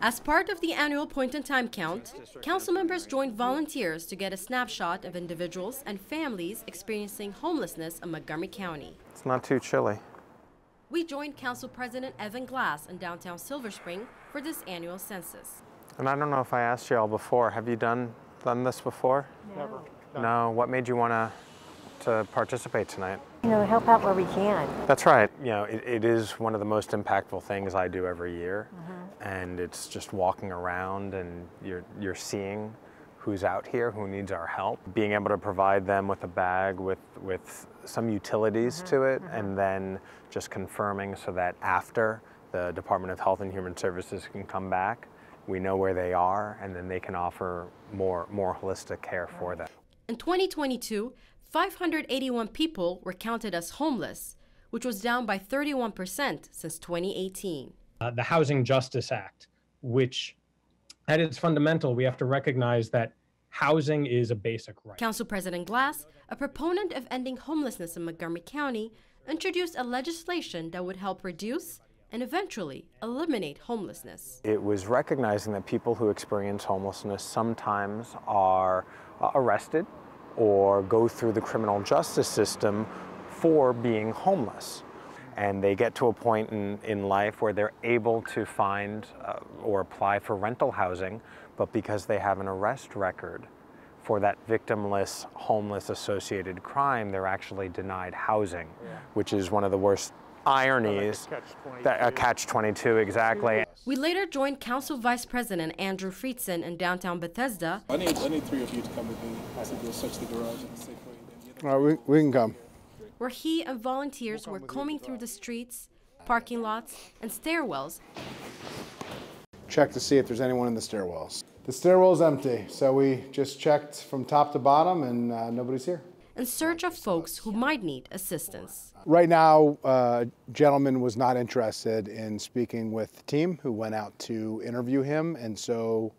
As part of the annual point in time count, council members joined volunteers to get a snapshot of individuals and families experiencing homelessness in Montgomery County. It's not too chilly. We joined Council President Evan Glass in downtown Silver Spring for this annual census. And I don't know if I asked you all before. Have you done done this before? Never. No. What made you want to to participate tonight? You know, help out where we can. That's right. You know, it, it is one of the most impactful things I do every year, uh-huh. And it's just walking around and you're you're seeing who's out here, who needs our help, being able to provide them with a bag with with some utilities mm-hmm, to it, mm-hmm. and then just confirming so that after the Department of Health and Human Services can come back, we know where they are, and then they can offer more more holistic care for them. In 2022, 581 people were counted as homeless, which was down by 31% since 2018. Uh, the Housing Justice Act, which at its fundamental, we have to recognize that housing is a basic right. Council President Glass, a proponent of ending homelessness in Montgomery County, introduced a legislation that would help reduce and eventually eliminate homelessness. It was recognizing that people who experience homelessness sometimes are uh, arrested or go through the criminal justice system for being homeless. And they get to a point in, in life where they're able to find uh, or apply for rental housing, but because they have an arrest record for that victimless, homeless associated crime, they're actually denied housing, which is one of the worst ironies. That, a catch 22, exactly. We later joined Council Vice President Andrew Friedson in downtown Bethesda I need, I need three of you to come with me to go search the garage and Safeway. and get- All right, we, we can come. Where he and volunteers were combing through the streets, parking lots, and stairwells Check to see if there's anyone in the stairwells. The stairwell's empty, so we just checked from top to bottom and uh, nobody's here. in search of folks who might need assistance. Right now, uh, gentleman was not interested in speaking with the team who went out to interview him, and so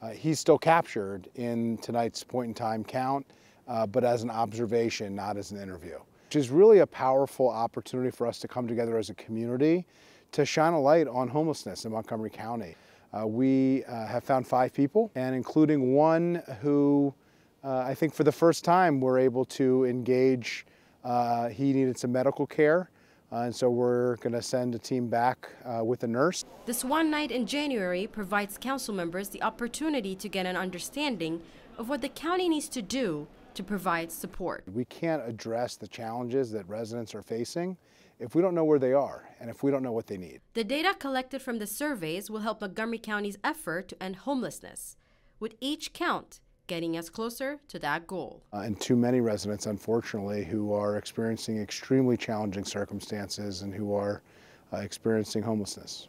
uh, he's still captured in tonight's point in time count, uh, but as an observation, not as an interview. Which is really a powerful opportunity for us to come together as a community to shine a light on homelessness in Montgomery County. Uh, we uh, have found five people, and including one who uh, I think for the first time we're able to engage. Uh, he needed some medical care, uh, and so we're going to send a team back uh, with a nurse. This one night in January provides council members the opportunity to get an understanding of what the county needs to do to provide support. We can't address the challenges that residents are facing if we don't know where they are and if we don't know what they need. The data collected from the surveys will help Montgomery County's effort to end homelessness, with each count getting us closer to that goal. Uh, and too many residents, unfortunately, who are experiencing extremely challenging circumstances and who are uh, experiencing homelessness.